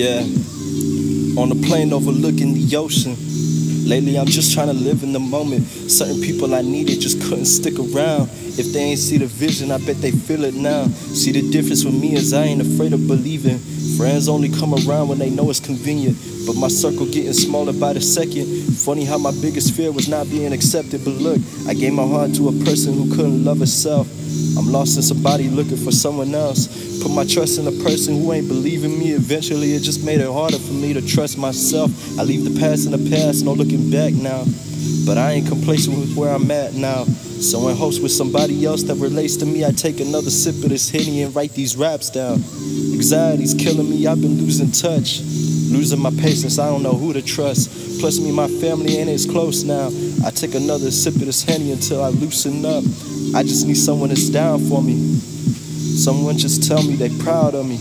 Yeah, on a plane overlooking the ocean. Lately, I'm just trying to live in the moment. Certain people I needed just couldn't stick around. If they ain't see the vision, I bet they feel it now. See, the difference with me is I ain't afraid of believing. Friends only come around when they know it's convenient. But my circle getting smaller by the second. Funny how my biggest fear was not being accepted. But look, I gave my heart to a person who couldn't love herself. I'm lost in somebody looking for someone else. Put my trust in a person who ain't believing me. Eventually, it just made it harder for me to trust myself. I leave the past in the past, no looking back now. But I ain't complacent with where I'm at now. So in hopes with somebody else that relates to me, I take another sip of this Henny and write these raps down. Anxiety's killing me, I've been losing touch. Losing my patience, I don't know who to trust. Plus, me, my family ain't as close now. I take another sip of this Henny until I loosen up. I just need someone that's down for me. Someone just tell me they proud of me.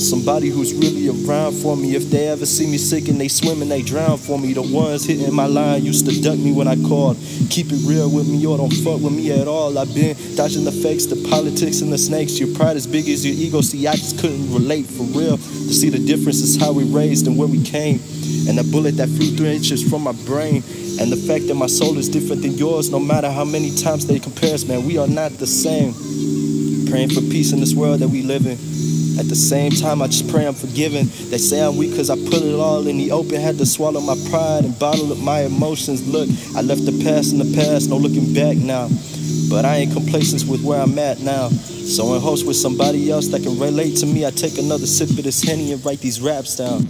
Somebody who's really around for me. If they ever see me sick and they swim and they drown for me. The ones hitting my line used to duck me when I called. Keep it real with me or don't fuck with me at all. I've been dodging the fakes, the politics, and the snakes. Your pride as big as your ego. See, I just couldn't relate for real. To see the difference is how we raised and where we came. And the bullet that flew three inches from my brain. And the fact that my soul is different than yours, no matter how many times they compare us, man, we are not the same. Praying for peace in this world that we live in. At the same time, I just pray I'm forgiven. They say I'm weak because I put it all in the open. Had to swallow my pride and bottle up my emotions. Look, I left the past in the past, no looking back now. But I ain't complacent with where I'm at now. So in hopes with somebody else that can relate to me, I take another sip of this Henny and write these raps down.